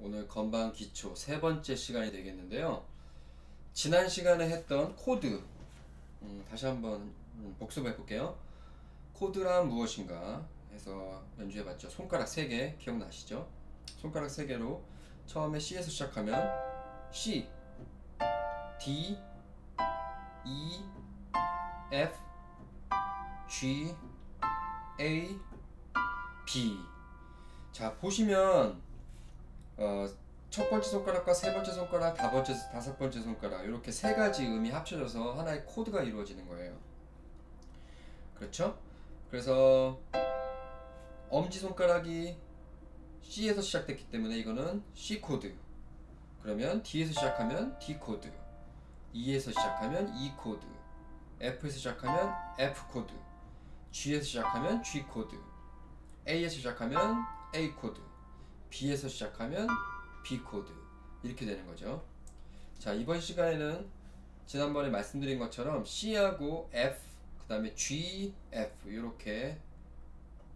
오늘 건반 기초 세 번째 시간이 되겠는데요. 지난 시간에 했던 코드 음, 다시 한번 음, 복습해 볼게요. 코드란 무엇인가 해서 연주해 봤죠. 손가락 3개 기억나시죠? 손가락 3개로 처음에 C에서 시작하면 C, D, E, F, G, A, B. 자, 보시면 어, 첫 번째 손가락과 세 번째 손가락, 다 번째, 다섯 번째 손가락 이렇게 세 가지 음이 합쳐져서 하나의 코드가 이루어지는 거예요. 그렇죠? 그래서 엄지 손가락이 C에서 시작됐기 때문에 이거는 C 코드. 그러면 D에서 시작하면 D 코드. E에서 시작하면 E 코드. F에서 시작하면 F 코드. G에서 시작하면 G 코드. A에서 시작하면 A 코드. B에서 시작하면 B 코드 이렇게 되는 거죠. 자 이번 시간에는 지난번에 말씀드린 것처럼 C하고 F 그 다음에 G, F 이렇게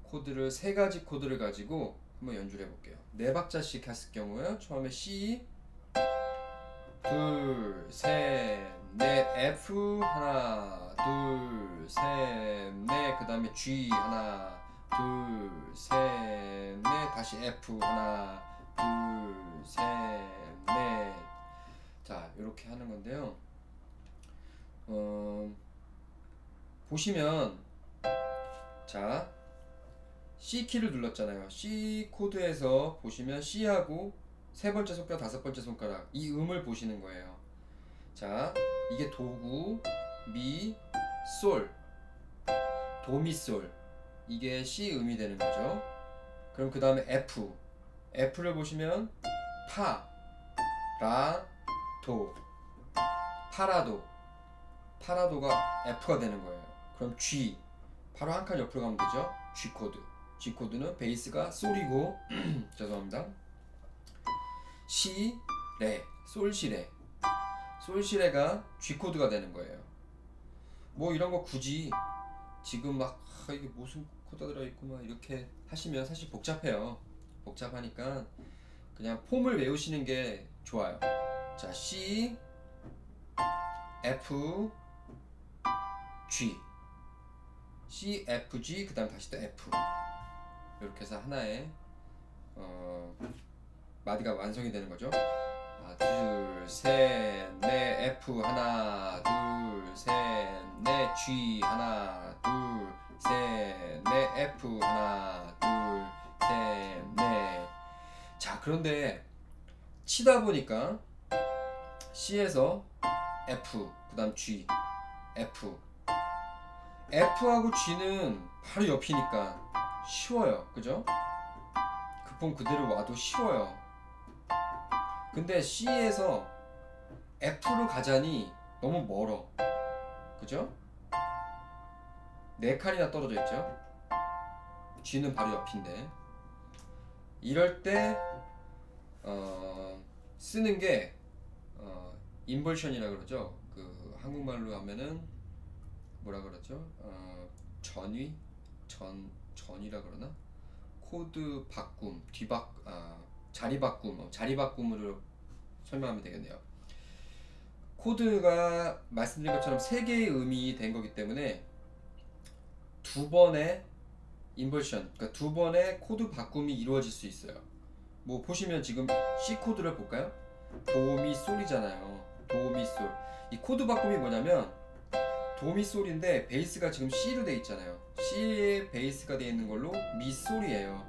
코드를 세 가지 코드를 가지고 한번 연주를 해볼게요. 네 박자씩 했을 경우에 처음에 C 둘, 셋, 넷, F 하나, 둘, 셋, 넷, 그 다음에 G 하나, 둘, 셋, 넷, 다시 F 하나, 둘, 셋, 넷. 자, 이렇게 하는 건데요. 어, 보시면 자, C 키를 눌렀잖아요. C 코드에서 보시면 C하고 세 번째 손가락, 다섯 번째 손가락 이 음을 보시는 거예요. 자, 이게 도구, 미, 솔, 도미솔 이게 C 음이 되는 거죠. 그럼 그 다음에 F, F를 보시면 파, 라, 도, 파라도, 파라도가 F가 되는 거예요. 그럼 G, 바로 한 칸 옆으로 가면 되죠. G 코드, G 코드는 베이스가 솔이고 죄송합니다. 시, 레, 솔 시 레. 솔 시 레가 G 코드가 되는 거예요. 뭐 이런 거 굳이 지금 막 아, 이게 무슨 코드가 들어있구만 이렇게 하시면 사실 복잡해요. 복잡하니까 그냥 폼을 외우시는 게 좋아요. 자, C, F, G. C, F, G, 그 다음 다시 또 F. 이렇게 해서 하나의 어, 마디가 완성이 되는 거죠. 아, 둘, 셋, 넷, F 하나, 둘, 셋, 넷, G 하나, 둘, 셋, 넷, F 하나, 둘, 셋, 넷. 자, 그런데 치다 보니까 C에서 F, 그 다음 G, F. F하고 G는 바로 옆이니까 쉬워요. 그죠? 그품 그대로 와도 쉬워요. 근데 C에서 F로 가자니 너무 멀어. 그죠? 네 칸이나 떨어져 있죠? G는 바로 옆인데. 이럴 때, 어, 쓰는 게, 어, inversion이라 그러죠. 그, 한국말로 하면은, 뭐라 그러죠? 어, 전위? 전, 전이라 그러나? 코드 바꿈, 뒤바, 아, 자리 바꿈, 어, 자리 바꿈으로 설명하면 되겠네요. 코드가 말씀드린 것처럼 세 개의 음이 된 거기 때문에 두 번의 inversion, 그러니까 두 번의 코드 바꿈이 이루어질 수 있어요. 뭐 보시면 지금 C 코드를 볼까요? 도미 솔이잖아요. 도미 솔. 이 코드 바꿈이 뭐냐면 도미 솔인데 베이스가 지금 C로 돼 있잖아요. C의 베이스가 돼 있는 걸로 미 솔이에요.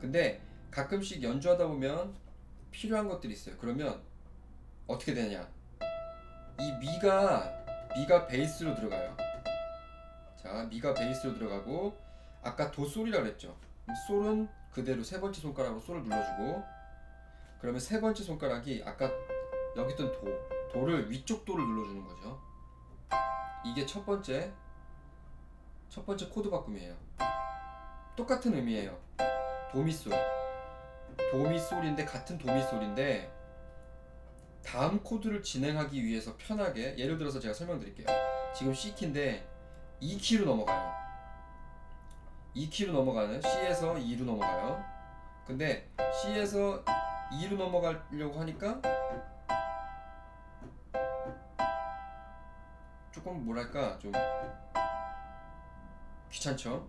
근데 가끔씩 연주하다 보면 필요한 것들이 있어요. 그러면 어떻게 되냐? 이 미가 미가 베이스로 들어가요. 자, 미가 베이스로 들어가고 아까 도 솔이라 그랬죠. 솔은 그대로 세 번째 손가락으로 솔을 눌러주고 그러면 세 번째 손가락이 아까 여기 있던 도 도를 위쪽 도를 눌러주는 거죠. 이게 첫 번째 첫 번째 코드 바꿈이에요. 똑같은 의미예요. 도미솔 도미솔인데 같은 도미솔인데 다음 코드를 진행하기 위해서 편하게 예를 들어서 제가 설명드릴게요. 지금 C 키인데 E 키로 넘어가요. E 키로 넘어가는 C에서 E로 넘어가요. 근데 C에서 E로 넘어가려고 하니까 조금 뭐랄까 좀 귀찮죠.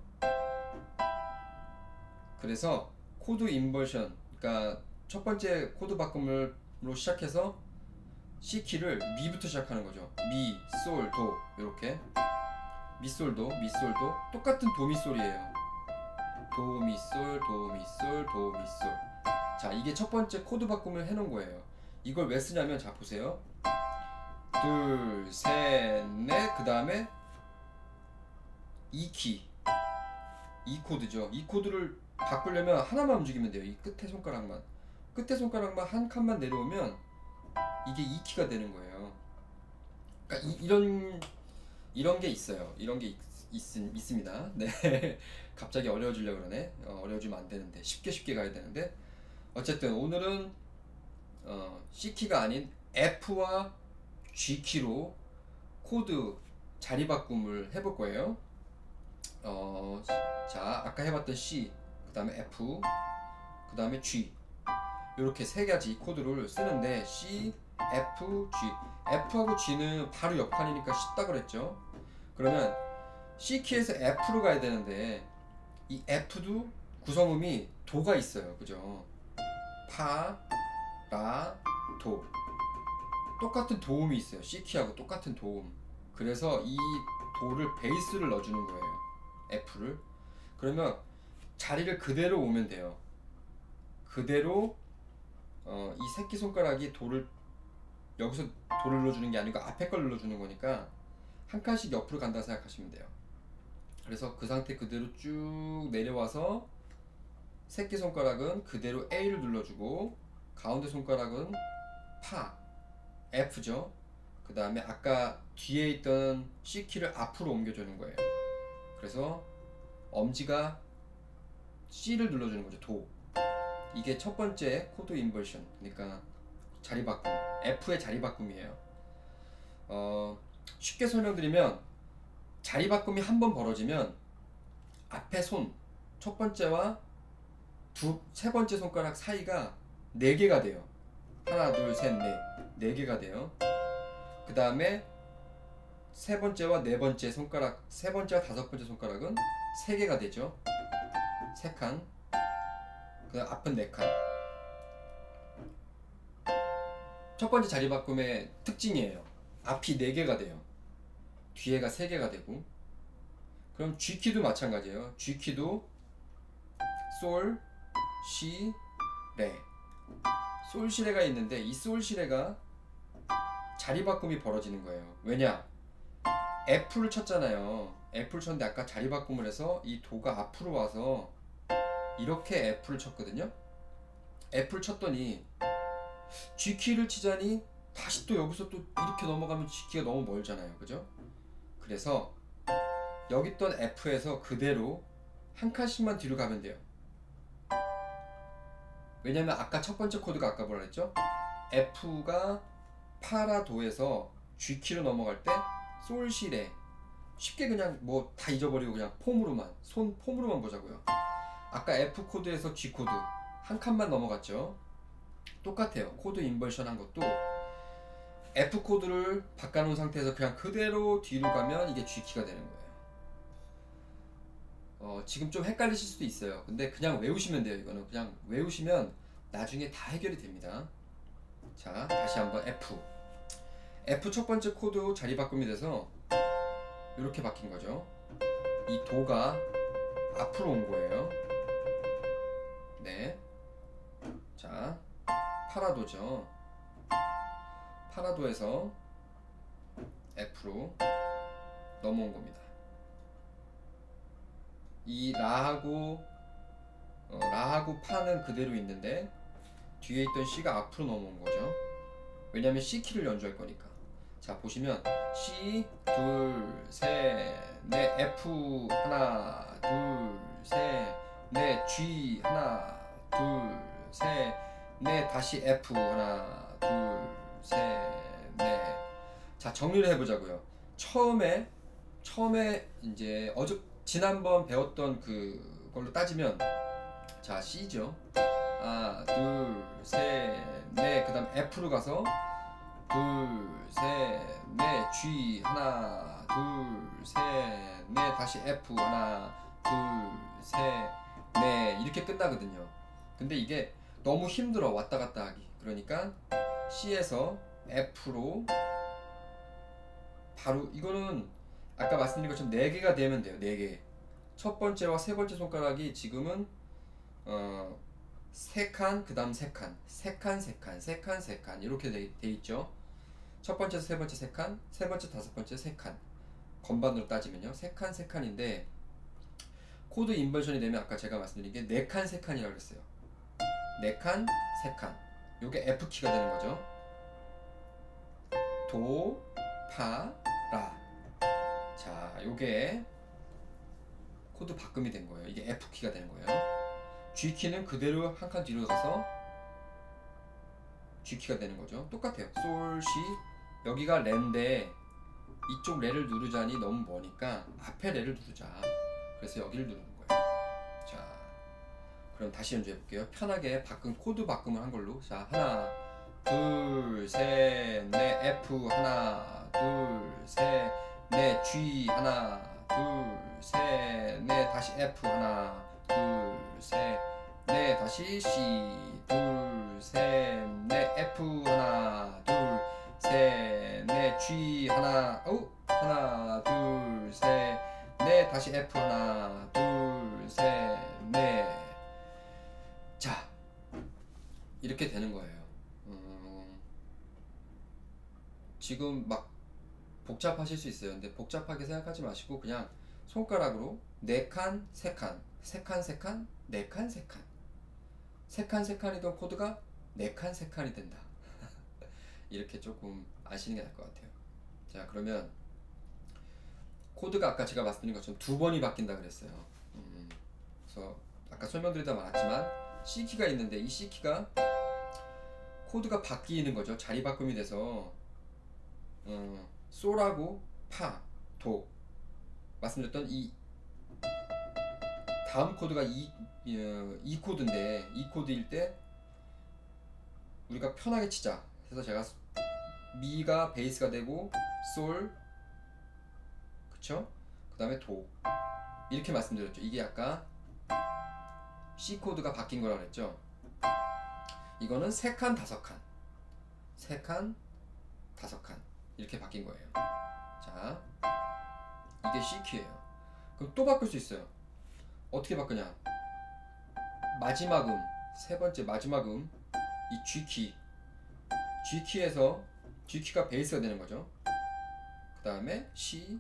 그래서 코드 inversion, 그러니까 첫 번째 코드 바꿈으로 시작해서 C 키를 미부터 시작하는 거죠. 미, 솔, 도 이렇게 미, 솔, 도, 미, 솔, 도 똑같은 도, 미, 솔이에요. 도, 미, 솔, 도, 미, 솔, 도, 미, 솔. 자, 이게 첫 번째 코드 바꿈을 해 놓은 거예요. 이걸 왜 쓰냐면 자 보세요. 둘, 셋, 넷, 그 다음에 이 키, 이 코드죠. 이 코드를 바꾸려면 하나만 움직이면 돼요. 이 끝에 손가락만. 끝에 손가락만 한 칸만 내려오면 이게 이 키가 되는 거예요. 그러니까 이, 런 이런 게 있어요. 이런 게 있, 있, 있 습니다. 네. 갑자기 어려워지려고 그러네. 어, 어려워지면 안 되는데 쉽게 쉽게 가야 되는데 어쨌든 오늘은 어, C 키가 아닌 F와 G 키로 코드 자리 바꿈을 해볼 거예요. 어, 자 아까 해봤던 C, 그 다음에 F, 그 다음에 G 이렇게 세 가지 코드를 쓰는데 C, F, G F하고 G는 바로 옆 칸이니까 쉽다 그랬죠. 그러면 C 키에서 F로 가야 되는데 이 F도 구성음이 도가 있어요. 그죠? 파, 라, 도. 똑같은 도움이 있어요. C 키하고 똑같은 도움. 그래서 이 도를 베이스를 넣어주는 거예요. F를. 그러면 자리를 그대로 오면 돼요. 그대로 어, 이 새끼 손가락이 도를 여기서 도를 눌러주는 게 아니고 앞에 걸 눌러주는 거니까 한 칸씩 옆으로 간다 생각하시면 돼요. 그래서 그 상태 그대로 쭉 내려와서 새끼 손가락은 그대로 A를 눌러주고 가운데 손가락은 파 F죠. 그 다음에 아까 뒤에 있던 C 키를 앞으로 옮겨주는 거예요. 그래서 엄지가 C를 눌러주는 거죠. 도. 이게 첫 번째 코드 inversion. 그러니까 자리 바꿈. F의 자리 바꿈이에요. 어, 쉽게 설명드리면 자리 바꿈이 한 번 벌어지면 앞에 손 첫 번째와 두 세 번째 손가락 사이가 네 개가 돼요. 하나, 둘, 셋, 넷. 네 개가 돼요. 그 다음에 세 번째와 네 번째 손가락, 세 번째와 다섯 번째 손가락은 세 개가 되죠. 세 칸. 그 앞은 네 칸. 첫 번째 자리 바꿈의 특징이에요. 앞이 네 개가 돼요. 뒤에가 세 개가 되고. 그럼 G 키도 마찬가지예요. G 키도 솔, 시, 레. 솔시레가 있는데 이 솔시레가 자리 바꿈이 벌어지는 거예요. 왜냐? F를 쳤잖아요. F를 쳤는데 아까 자리 바꿈을 해서 이 도가 앞으로 와서 이렇게 F를 쳤거든요. F를 쳤더니 G 키를 치자니 다시 또 여기서 또 이렇게 넘어가면 G 키가 너무 멀잖아요. 그죠? 그래서 여기 있던 F에서 그대로 한 칸씩만 뒤로 가면 돼요. 왜냐면 아까 첫 번째 코드가 아까 뭐라 했죠? F가 파라도에서 G 키로 넘어갈 때 솔시레 쉽게 그냥 뭐 다 잊어버리고 그냥 폼으로만 손 폼으로만 보자고요. 아까 F 코드에서 G 코드 한 칸만 넘어갔죠. 똑같아요. 코드 inversion 한 것도 F 코드를 바꿔놓은 상태에서 그냥 그대로 뒤로 가면 이게 G 키가 되는 거예요. 어, 지금 좀 헷갈리실 수도 있어요. 근데 그냥 외우시면 돼요. 이거는 그냥 외우시면 나중에 다 해결이 됩니다. 자, 다시 한번 F. F 첫 번째 코드 자리 바꿈이 돼서 이렇게 바뀐 거죠. 이 도가 앞으로 온 거예요. 네. 자, 파라도죠. 파라도에서 F로 넘어온 겁니다. 이 라하고 어, 라하고 파는 그대로 있는데 뒤에 있던 C가 앞으로 넘어온 거죠. 왜냐면 C 키를 연주할 거니까. 자 보시면 C 둘셋넷 F 하나 둘셋넷 G 하나 둘셋넷 다시 F 하나 둘 셋넷 자 정리를 해보자고요. 처음에 처음에 이제 어저 지난번 배웠던 그걸로 따지면 자 C죠. 하나 둘셋넷 그 다음 F로 가서 둘셋넷 G 하나 둘셋넷 다시 F 하나 둘셋넷 이렇게 끝나거든요. 근데 이게 너무 힘들어 왔다 갔다 하기. 그러니까 C에서 F로 바로 이거는 아까 말씀드린 것처럼 4개가 되면 돼요. 4개. 첫 번째와 세 번째 손가락이 지금은 어, 세 칸, 그 다음 세 칸, 세 칸, 세 칸, 세 칸, 세칸 이렇게 돼, 돼 있죠. 첫 번째, 세 번째 세 칸, 세 번째, 다섯 번째 세 칸. 건반으로 따지면요. 세 칸, 세 칸인데 코드 inversion이 되면 아까 제가 말씀드린 게 네 칸, 세 칸이라고 그랬어요. 네 칸, 세 칸. 요게 F 키가 되는 거죠. 도, 파, 라. 자, 요게 코드 바꿈이 된 거예요. 이게 F 키가 되는 거예요. G 키는 그대로 한 칸 뒤로 가서 G 키가 되는 거죠. 똑같아요. 솔, 시 여기가 레인데 이쪽 레를 누르자니 너무 머니까 앞에 레를 누르자. 그래서 여기를. 자, 그럼 다시 연주해 볼게요. 편하게 바꾼 코드 바꿈을 한 걸로. 자, 하나, 둘, 셋, 넷, F 하나, 둘, 셋, 넷, G 하나, 둘, 셋, 넷, 다시 F 하나, 둘, 셋, 넷, 다시 C, 둘, 셋, 넷, F 하나, 둘, 셋, 넷, G 하나, 오, 하나, 둘, 셋, 넷, 다시 F 하나, 둘, 셋, 넷. 이렇게 되는 거예요. 음, 지금 막 복잡하실 수 있어요. 근데 복잡하게 생각하지 마시고 그냥 손가락으로 네 칸, 세 칸, 세 칸, 세 칸, 네 칸, 세 칸. 세 칸, 세 칸이던 코드가 네 칸, 세 칸이 된다. 이렇게 조금 아시는 게 나을 것 같아요. 자, 그러면 코드가 아까 제가 말씀드린 것처럼 두 번이 바뀐다 그랬어요. 음, 그래서 아까 설명드리다 말았지만 C 키가 있는데 이 C 키가 코드가 바뀌는 거죠. 자리 바꿈이 돼서 어, 솔하고 파, 도 말씀드렸던 이 다음 코드가 이, 어, 이 코드인데 이 코드일 때 우리가 편하게 치자. 그래서 제가 미가 베이스가 되고 솔 그쵸? 그 다음에 도 이렇게 말씀드렸죠. 이게 아까 C 코드가 바뀐 거라 그랬죠. 이거는 세칸 다섯 칸, 세칸 다섯 칸 이렇게 바뀐 거예요. 자, 이게 C 키예요. 그럼 또 바꿀 수 있어요. 어떻게 바꾸냐? 마지막 음, 세 번째 마지막 음, 이 G 키, G 키에서 G 키가 베이스가 되는 거죠. 그 다음에 C,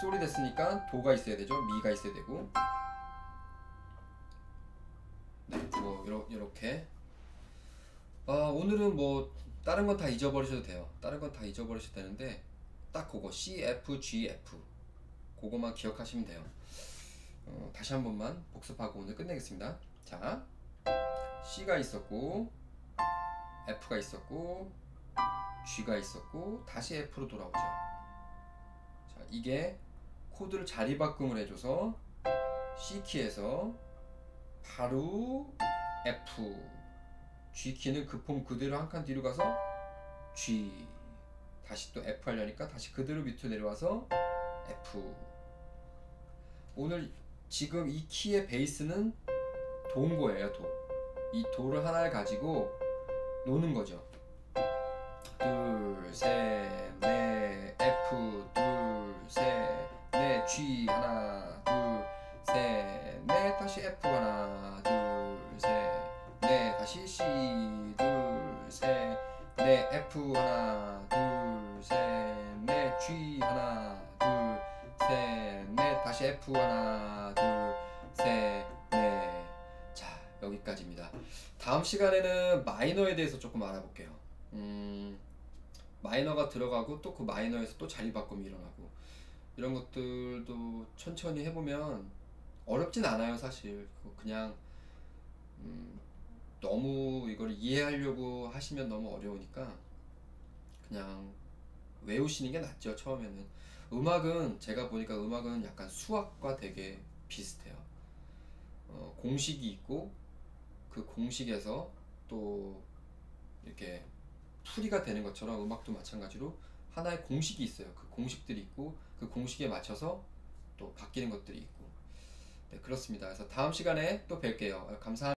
솔이 됐으니까 도가 있어야 되죠. 미가 있어야 되고. 요렇게. 아, 오늘은 뭐 다른 건 다 잊어버리셔도 돼요. 다른 건 다 잊어버리셔도 되는데 딱 그거 C, F, G, F 그거만 기억하시면 돼요. 어, 다시 한 번만 복습하고 오늘 끝내겠습니다. 자, C가 있었고 F가 있었고 G가 있었고 다시 F로 돌아오죠. 자, 이게 코드를 자리 바꿈을 해줘서 C 키에서 바로 F G 키는 그 폼 그대로 한 칸 뒤로 가서 G 다시 또 F 하려니까 다시 그대로 밑으로 내려와서 F 오늘 지금 이 키의 베이스는 도인 거예요 도. 이 도를 하나를 가지고 노는 거죠. 둘, 셋, 넷, F, 둘, 셋, 넷, G 하나, 둘, 셋, 넷, 다시 F 하나, 다시 C, 둘, 셋, 넷, F 하나, 둘, 셋, 넷, G 하나, 둘, 셋, 넷, 다시 F 하나, 둘, 셋, 넷. 자, 여기까지입니다. 다음 시간에는 마이너에 대해서 조금 알아볼게요. 음, 마이너가 들어가고 또 그 마이너에서 또 자리 바꿈이 일어나고 이런 것들도 천천히 해보면 어렵진 않아요 사실. 그냥 음, 너무 이걸 이해하려고 하시면 너무 어려우니까 그냥 외우시는 게 낫죠 처음에는 음악은 제가 보니까 음악은 약간 수학과 되게 비슷해요 어, 공식이 있고 그 공식에서 또 이렇게 풀이가 되는 것처럼 음악도 마찬가지로 하나의 공식이 있어요. 그 공식들이 있고 그 공식에 맞춰서 또 바뀌는 것들이 있고 네 그렇습니다. 그래서 다음 시간에 또 뵐게요. 감사합니다.